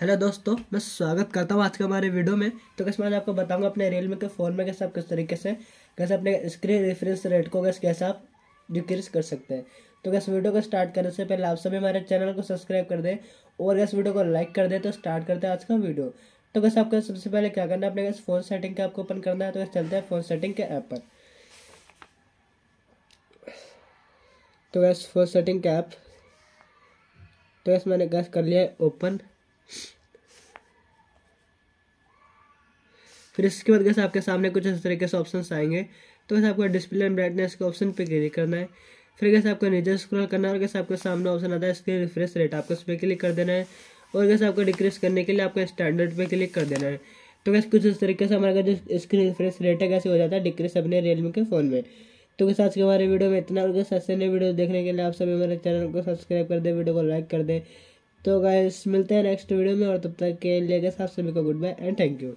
Hello दोस्तों, मैं स्वागत करता हूँ आज के हमारे वीडियो में। तो कैसे मैं आपको बताऊँगा अपने रियलमी के फ़ोन में कैसे आप किस तरीके से कैसे अपने स्क्रीन रिफ्रेश रेट को कैसे कैसे आप डिक्रीज कर सकते हैं। तो कैसे वीडियो को स्टार्ट करने से पहले आप सभी हमारे चैनल को सब्सक्राइब कर दें और कैसे वीडियो को लाइक कर दें तो स्टार्ट करते हैं आज का वीडियो। तो कैसे आपको सबसे पहले क्या करना है, अपने कैसे फ़ोन सेटिंग के आपको ओपन करना है तो कैसे चलते हैं फ़ोन सेटिंग के ऐप पर। तो कैसे फ़ोन सेटिंग के ऐप तो कैसे मैंने कैसे कर लिया है ओपन फिर इसके बाद कैसे आपके सामने कुछ इस तरीके से ऑप्शन आएँगे। तो कैसे आपको डिस्प्ले एंड ब्राइटनेस के ऑप्शन पे क्लिक करना है। फिर कैसे आपको नीचे स्क्रॉल करना है और कैसे आपके सामने ऑप्शन आता है, इसके रिफ्रेश रेट आपको उस पर क्लिक कर देना है। और कैसे आपको डिक्रीज करने के लिए आपको स्टैंडर्ड पे क्लिक कर देना है। तो कैसे कुछ इस तरीके से हमारा जो स्क्रीन रिफ्रेश रेट है कैसे हो जाता है डिक्रीज अपने रियलमी के फ़ोन में। तो कैसे आज के हमारे वीडियो में इतना। और कैसे ऐसे नए वीडियो देखने के लिए आप सभी हमारे चैनल को सब्सक्राइब कर दें वीडियो को लाइक कर दें। तो गाइस मिलते हैं नेक्स्ट वीडियो में और तब तक के लिए आप सभी को good bye and thank you